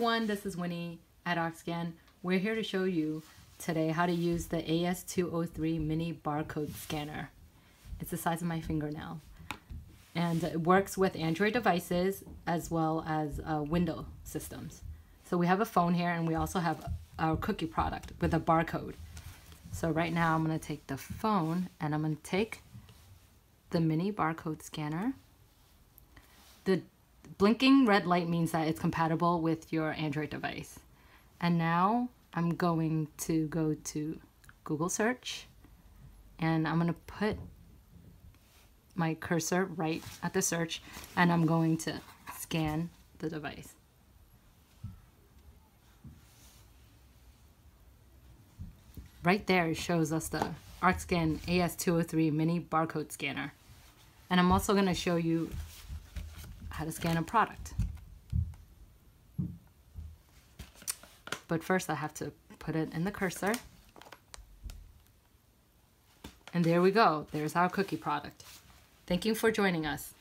everyone, this is Winnie at Arkscan. We're here to show you today how to use the AS203 mini barcode scanner. It's the size of my fingernail. And it works with Android devices as well as uh, Windows systems. So we have a phone here and we also have our cookie product with a barcode. So right now I'm going to take the phone and I'm going to take the mini barcode scanner. The blinking red light means that it's compatible with your Android device. And now I'm going to go to Google search and I'm going to put my cursor right at the search and I'm going to scan the device. Right there shows us the Arkscan AS203 mini barcode scanner. And I'm also going to show you how to scan a product. But first I have to put it in the cursor. And there we go. There's our cookie product. Thank you for joining us.